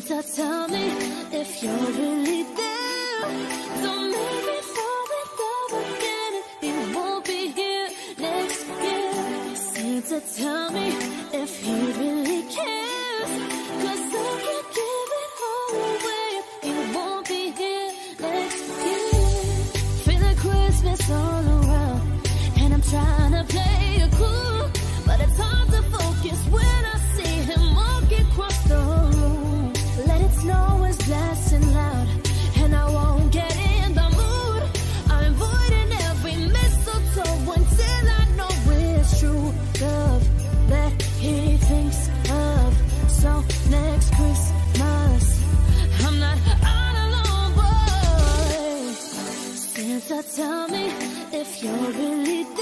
So tell me if you're really there. Don't make me fall in love again. It won't be here next year. Santa tell me if you really care. You're really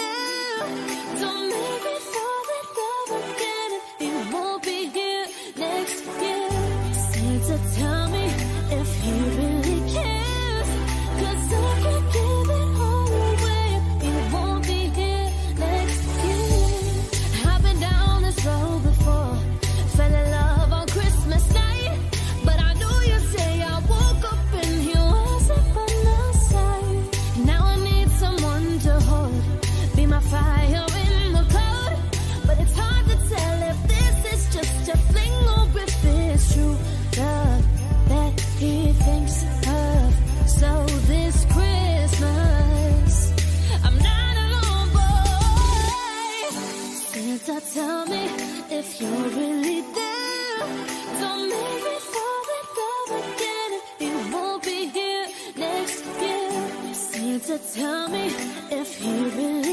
You're really there. Don't make me fall in love. It won't be here next year. Santa, tell me if you really.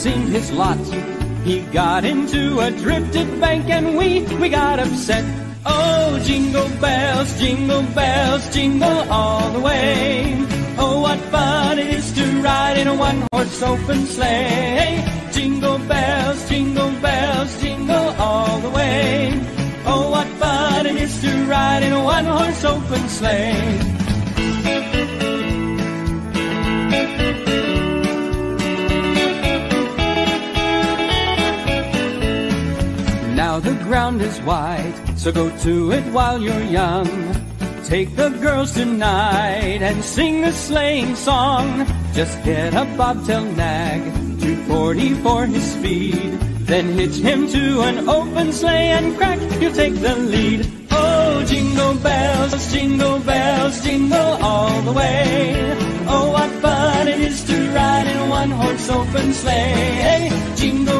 Seemed his lot. He got into a drifted bank and we, we got upset. Oh, jingle bells, jingle bells, jingle all the way. Oh, what fun it is to ride in a one-horse open sleigh. Jingle bells, jingle bells, jingle all the way. Oh, what fun it is to ride in a one-horse open sleigh. Is wide, so go to it while you're young. Take the girls tonight and sing a sleighing song. Just get a bobtail nag, 240 for his speed. Then hitch him to an open sleigh and crack, you'll take the lead. Oh, jingle bells, jingle bells, jingle all the way. Oh, what fun it is to ride in a one-horse open sleigh. Jingle bells,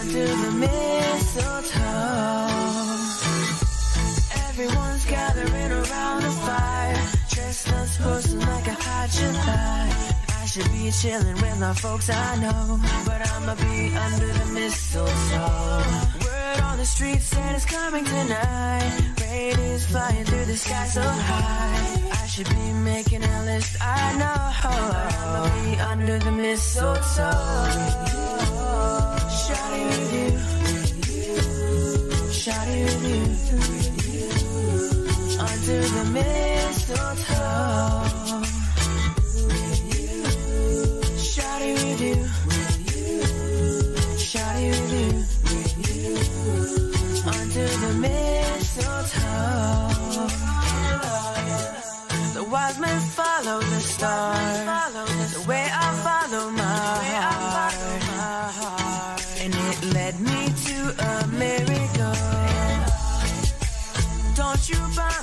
under the mistletoe. Everyone's gathering around the fire, dressed up, like a hot July. I should be chilling with my folks I know, but I'ma be under the mistletoe. Word on the street said it's coming tonight. Rain is flying through the sky so high. I should be making a list, I know, but I'ma be under the mistletoe. Under the men follow. The way I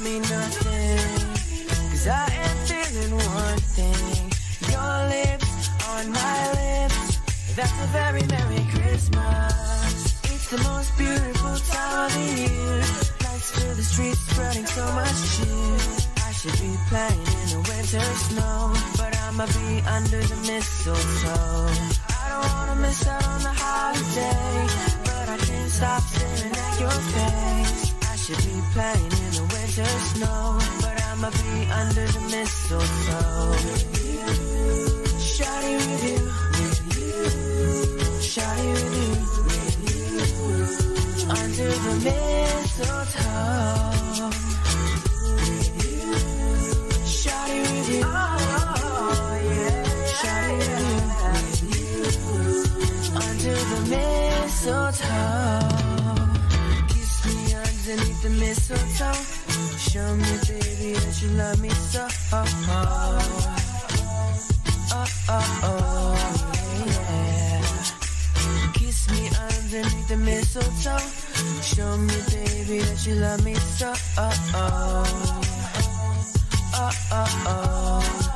me nothing. Cause I am feeling one thing. Your lips on my lips. That's a very Merry Christmas. It's the most beautiful time of the year. Lights fill the streets, spreading so much cheer. I should be playing in the winter snow, but I'ma be under the mistletoe. I don't wanna miss out on the holiday, but I can't stop staring at your face. I should be playing in winter snow, but I'ma be under the mistletoe. Shawty with you, shawty with you, under the mistletoe. Shawty with you. Shawty with you. Under the mistletoe. Kiss me underneath the mistletoe. Show me, baby, that you love me so. Oh, oh, oh, oh, yeah. Kiss me underneath the mistletoe. Show me, baby, that you love me so. Oh, oh, oh, oh.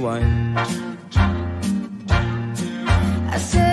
White. I said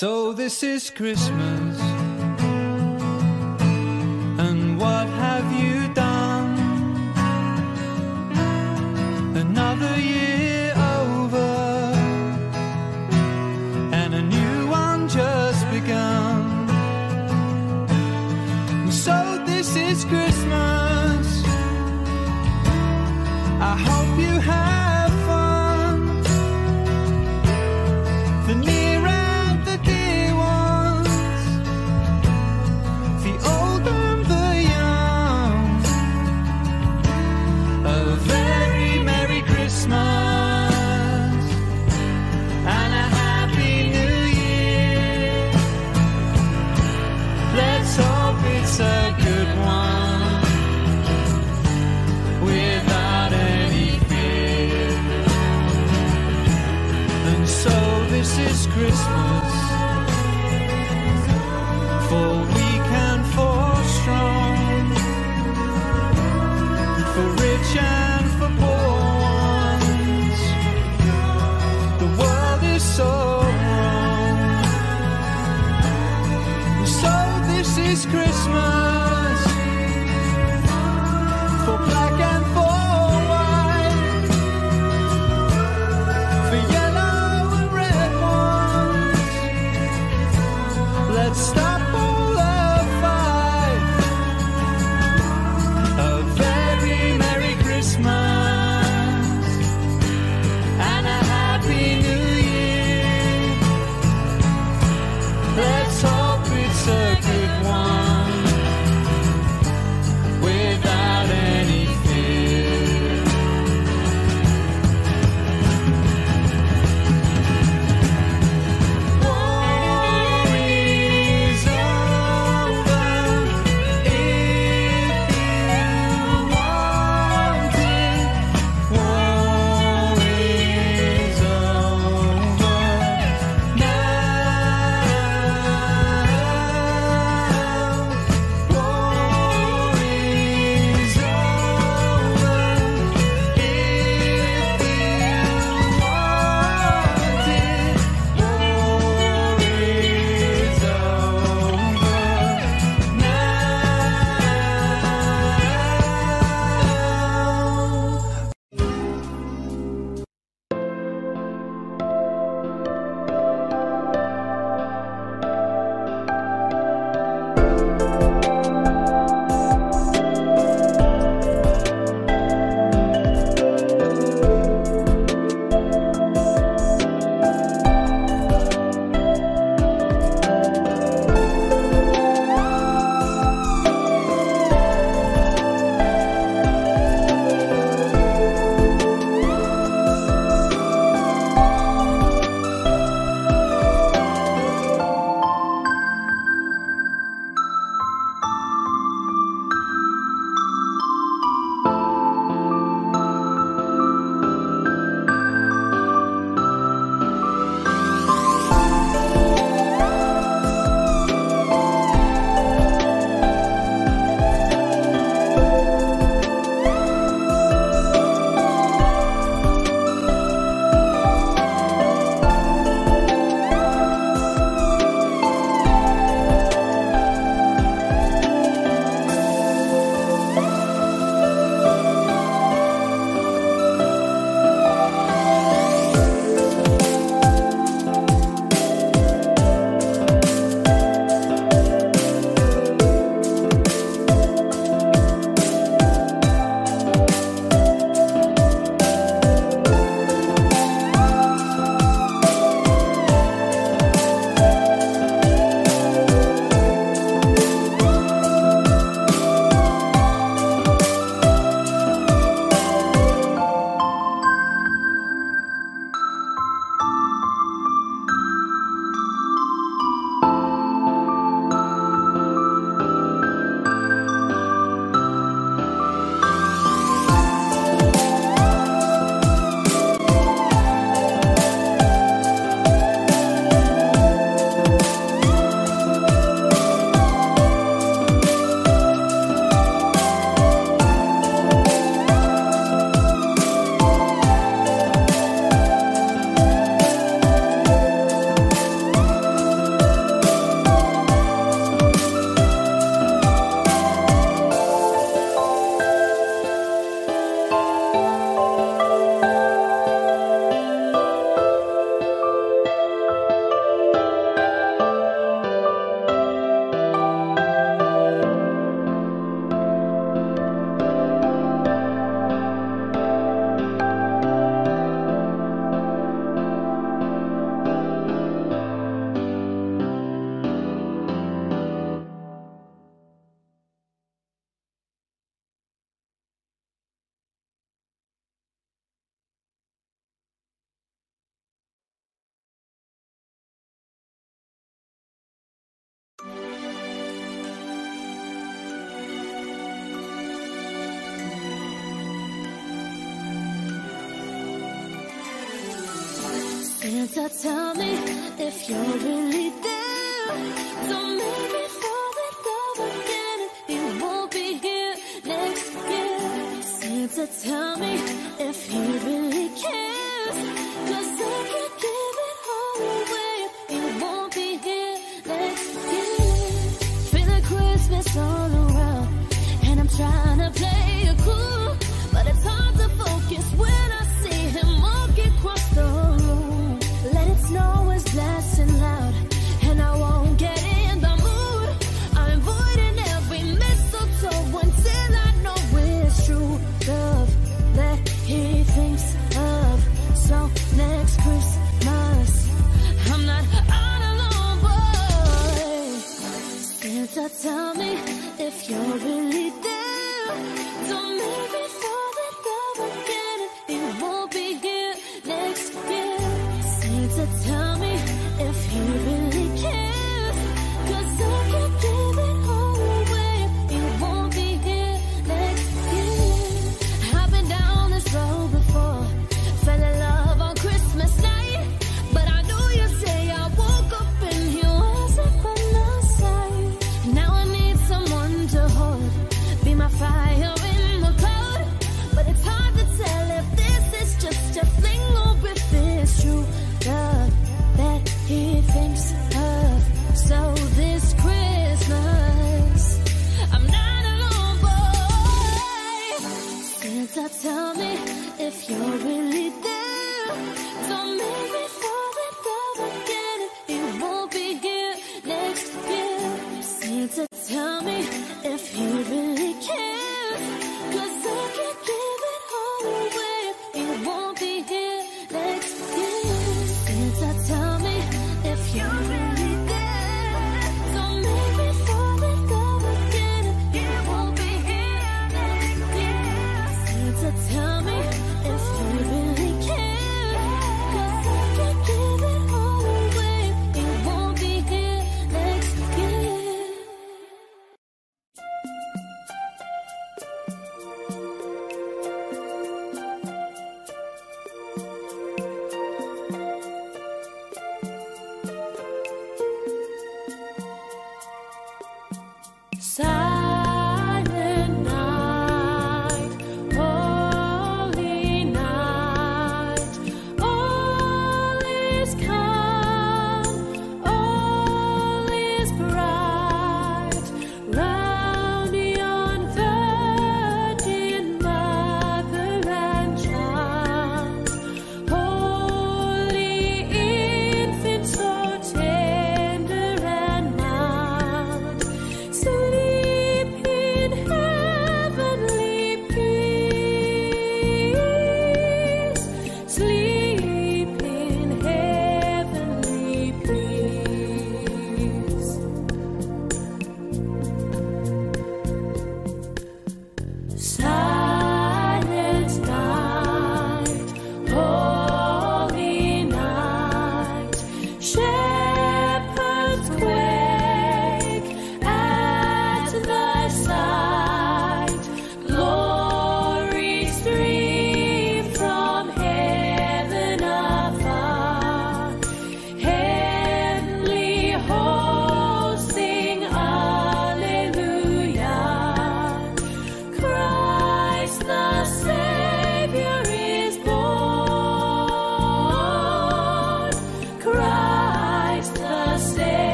So this is Christmas.